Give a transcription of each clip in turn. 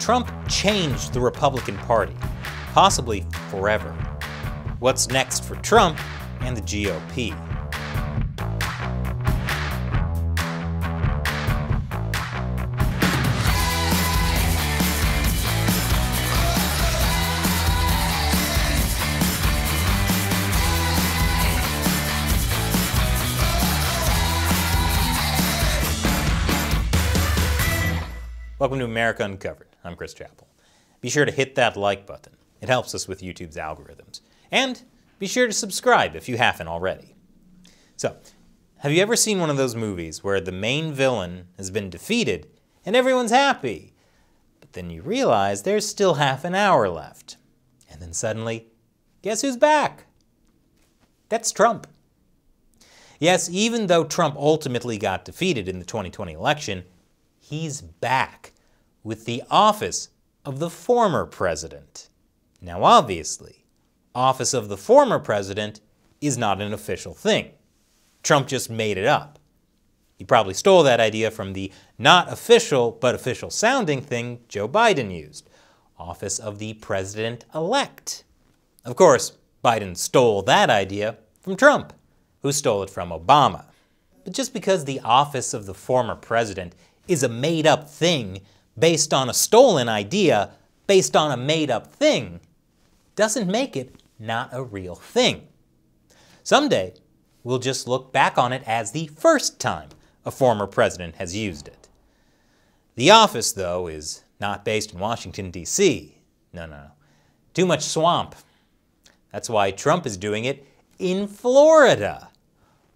Trump changed the Republican Party, possibly forever. What's next for Trump and the GOP? Welcome to America Uncovered. I'm Chris Chappell. Be sure to hit that like button. It helps us with YouTube's algorithms. And be sure to subscribe if you haven't already. So, have you ever seen one of those movies where the main villain has been defeated and everyone's happy? But then you realize there's still half an hour left. And then suddenly, guess who's back? That's Trump. Yes, even though Trump ultimately got defeated in the 2020 election, he's back with the office of the former president. Now, obviously, office of the former president is not an official thing. Trump just made it up. He probably stole that idea from the not official but official sounding thing Joe Biden used office of the president elect. Of course, Biden stole that idea from Trump, who stole it from Obama. But just because the office of the former president is a made up thing based on a stolen idea based on a made up thing doesn't make it not a real thing. Someday, we'll just look back on it as the first time a former president has used it. The office, though, is not based in Washington, D.C. No, no, no. Too much swamp. That's why Trump is doing it in Florida.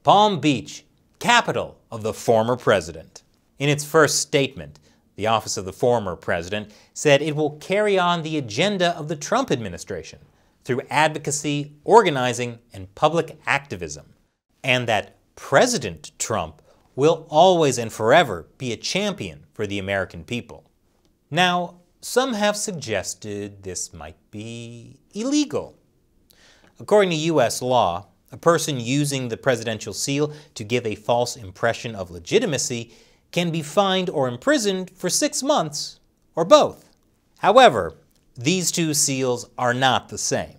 Palm Beach, capital of the former president. In its first statement, the office of the former president said it will carry on the agenda of the Trump administration through advocacy, organizing, and public activism, and that President Trump will always and forever be a champion for the American people. Now, some have suggested this might be illegal. According to U.S. law, a person using the presidential seal to give a false impression of legitimacy can be fined or imprisoned for six months, or both. However, these two seals are not the same.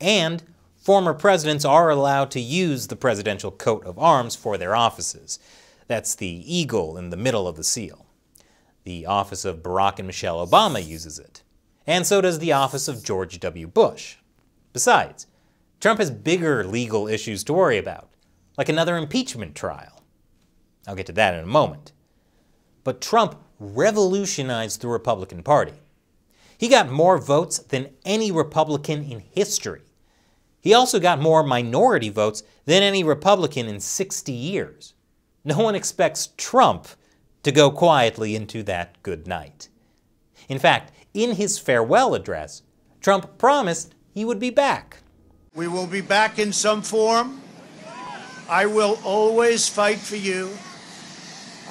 And former presidents are allowed to use the presidential coat of arms for their offices. That's the eagle in the middle of the seal. The office of Barack and Michelle Obama uses it. And so does the office of George W. Bush. Besides, Trump has bigger legal issues to worry about, like another impeachment trial. I'll get to that in a moment. But Trump revolutionized the Republican Party. He got more votes than any Republican in history. He also got more minority votes than any Republican in 60 years. No one expects Trump to go quietly into that good night. In fact, in his farewell address, Trump promised he would be back. We will be back in some form. I will always fight for you.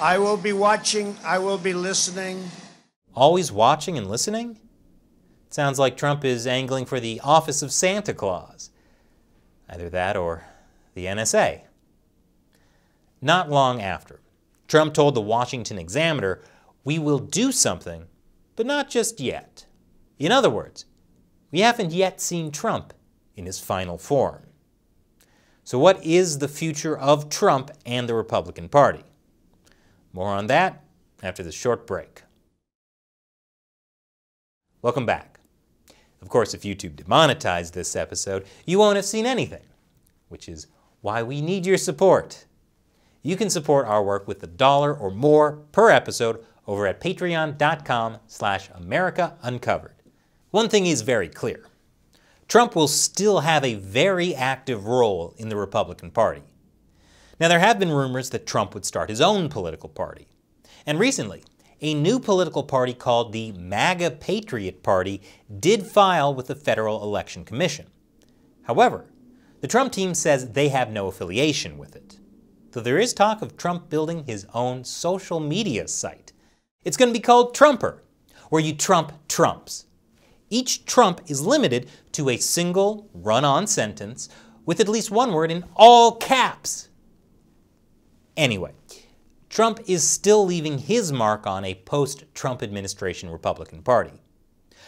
I will be watching, I will be listening. Always watching and listening? sounds like Trump is angling for the office of Santa Claus. Either that or the NSA. Not long after, Trump told the Washington Examiner, We will do something, but not just yet. In other words, we haven't yet seen Trump in his final form. So, what is the future of Trump and the Republican Party? More on that after this short break. Welcome back. Of course, if YouTube demonetized this episode, you won't have seen anything, which is why we need your support. You can support our work with a dollar or more per episode over at patreon.com slash America Uncovered. One thing is very clear. Trump will still have a very active role in the Republican Party. Now, there have been rumors that Trump would start his own political party. And recently, a new political party called the MAGA Patriot Party did file with the Federal Election Commission. However, the Trump team says they have no affiliation with it. Though there is talk of Trump building his own social media site. It's going to be called Trumper, where you trump Trumps. Each Trump is limited to a single run on sentence with at least one word in all caps. Anyway, Trump is still leaving his mark on a post Trump administration Republican Party.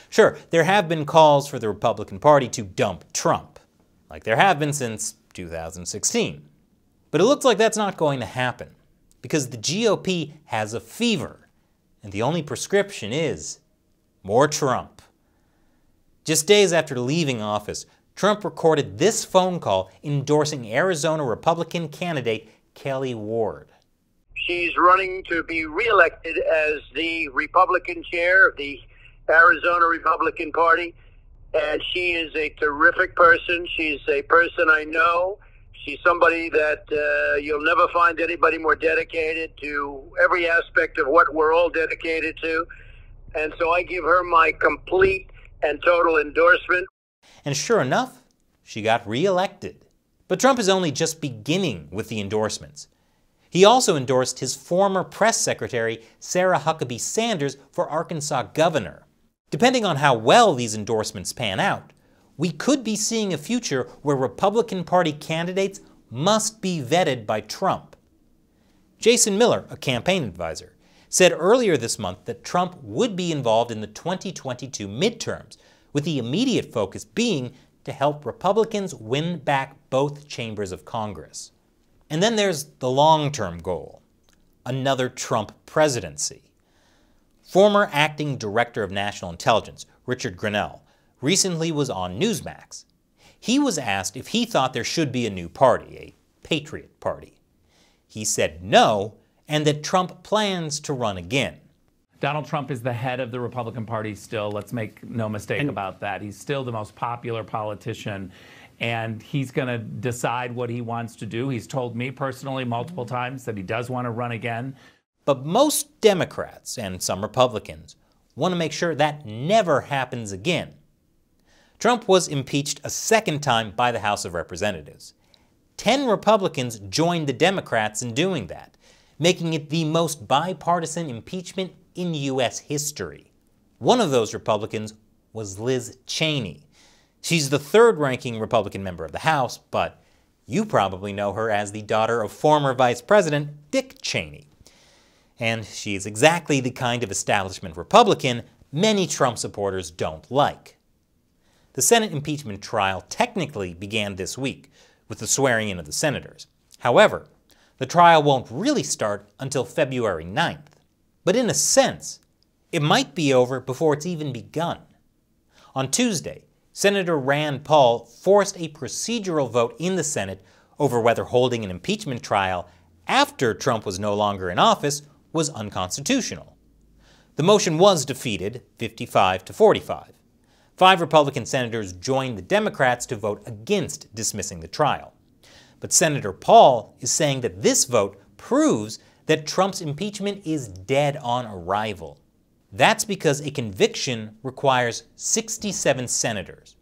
Sure, there have been calls for the Republican Party to dump Trump, like there have been since 2016. But it looks like that's not going to happen because the GOP has a fever, and the only prescription is more Trump. Just days after leaving office, Trump recorded this phone call endorsing Arizona Republican candidate Kelli Ward. She's running to be reelected as the Republican chair of the Arizona Republican Party. And she is a terrific person. She's a person I know. She's somebody that uh, you'll never find anybody more dedicated to every aspect of what we're all dedicated to. And so I give her my complete and total endorsement. And sure enough, she got reelected. But Trump is only just beginning with the endorsements. He also endorsed his former press secretary, Sarah Huckabee Sanders, for Arkansas governor. Depending on how well these endorsements pan out, we could be seeing a future where Republican Party candidates must be vetted by Trump. Jason Miller, a campaign advisor, said earlier this month that Trump would be involved in the 2022 midterms, with the immediate focus being to help Republicans win back both chambers of Congress. And then there's the long-term goal, another Trump presidency. Former acting director of national intelligence, Richard Grenell, recently was on Newsmax. He was asked if he thought there should be a new party, a Patriot Party. He said no, and that Trump plans to run again. Donald Trump is the head of the Republican Party still. Let's make no mistake and, about that. He's still the most popular politician, and he's going to decide what he wants to do. He's told me personally multiple times that he does want to run again. But most Democrats and some Republicans want to make sure that never happens again. Trump was impeached a second time by the House of Representatives. Ten Republicans joined the Democrats in doing that, making it the most bipartisan impeachment in U.S. history. One of those Republicans was Liz Cheney. She's the third ranking Republican member of the House, but you probably know her as the daughter of former Vice President Dick Cheney and she's exactly the kind of establishment Republican many Trump supporters don't like. The Senate impeachment trial technically began this week with the swearing in of the senators. However, the trial won't really start until February 9th. But in a sense, it might be over before it's even begun. On Tuesday, Senator Rand Paul forced a procedural vote in the Senate over whether holding an impeachment trial after Trump was no longer in office was unconstitutional. The motion was defeated 55 to 45. Five Republican senators joined the Democrats to vote against dismissing the trial. But Senator Paul is saying that this vote proves that Trump's impeachment is dead on arrival. That's because a conviction requires 67 senators.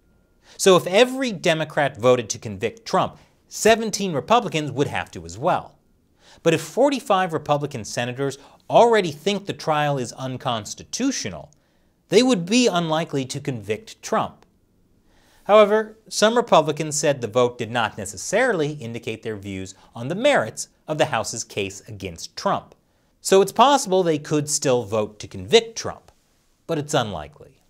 So if every Democrat voted to convict Trump, 17 Republicans would have to as well. But if 45 Republican senators already think the trial is unconstitutional, they would be unlikely to convict Trump. However, some Republicans said the vote did not necessarily indicate their views on the merits of the House's case against Trump. So it's possible they could still vote to convict Trump, but it's unlikely.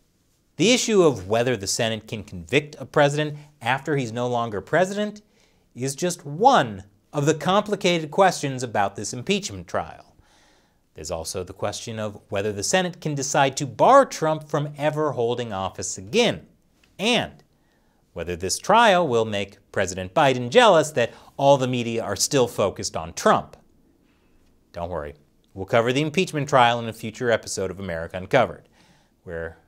The issue of whether the Senate can convict a president after he's no longer president is just one of the complicated questions about this impeachment trial. There's also the question of whether the Senate can decide to bar Trump from ever holding office again, and whether this trial will make President Biden jealous that all the media are still focused on Trump. Don't worry, we'll cover the impeachment trial in a future episode of America Uncovered, where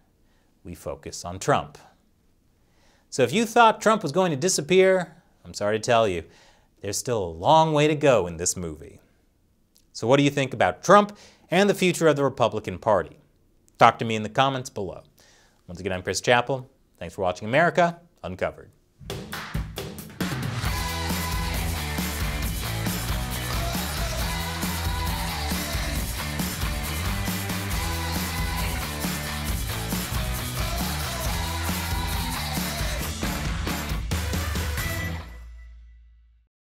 we focus on Trump. So if you thought Trump was going to disappear, I'm sorry to tell you, there's still a long way to go in this movie. So what do you think about Trump and the future of the Republican Party? Talk to me in the comments below. Once again, I'm Chris Chappell. Thanks for watching America Uncovered.